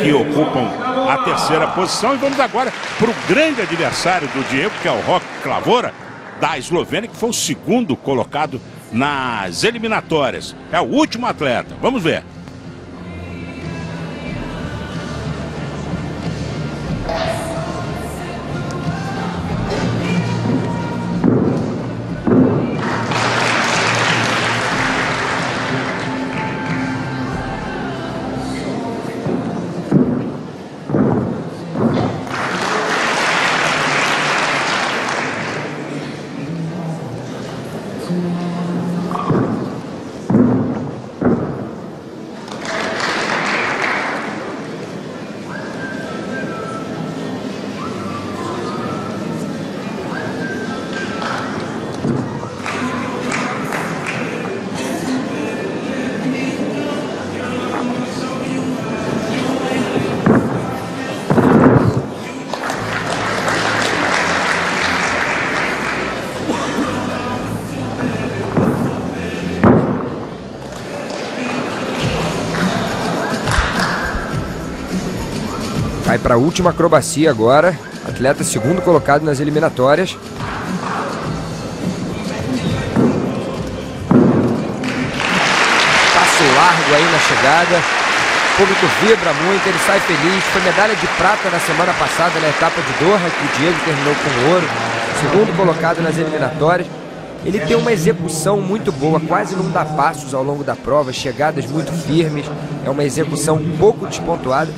que ocupam a terceira posição. E vamos agora para o grande adversário do Diego, que é o Rock Clavora, da Eslovênia, que foi o segundo colocado nas eliminatórias. É o último atleta. Vamos ver. ます。Vai para a última acrobacia agora. Atleta segundo colocado nas eliminatórias. Passo largo aí na chegada. O público vibra muito, ele sai feliz. Foi medalha de prata na semana passada na etapa de Doha, que o Diego terminou com ouro. Segundo colocado nas eliminatórias. Ele tem uma execução muito boa, quase não dá passos ao longo da prova, chegadas muito firmes, é uma execução um pouco despontuada,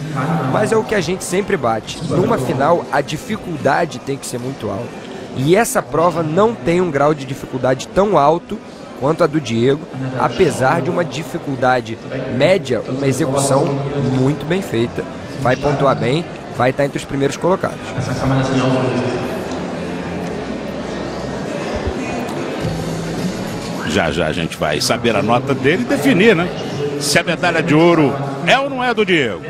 mas é o que a gente sempre bate. Numa final, a dificuldade tem que ser muito alta. E essa prova não tem um grau de dificuldade tão alto quanto a do Diego, apesar de uma dificuldade média, uma execução muito bem feita. Vai pontuar bem, vai estar entre os primeiros colocados. Já já a gente vai saber a nota dele e definir, né? Se a medalha de ouro é ou não é do Diego.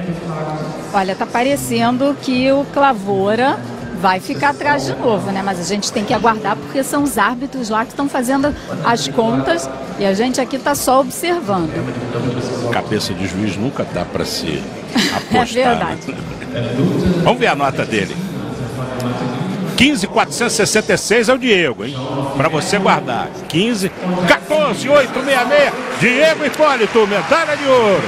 Olha, tá parecendo que o Clavora vai ficar atrás de novo, né? Mas a gente tem que aguardar porque são os árbitros lá que estão fazendo as contas e a gente aqui está só observando. Cabeça de juiz nunca dá para se apostar. É verdade. Né? Vamos ver a nota dele. 15,466 é o Diego, hein? Para você guardar. 15, 14, 866. Diego Hipólito, medalha de ouro.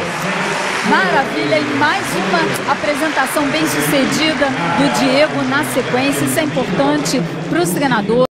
Maravilha, e mais uma apresentação bem sucedida do Diego na sequência. Isso é importante para os treinadores.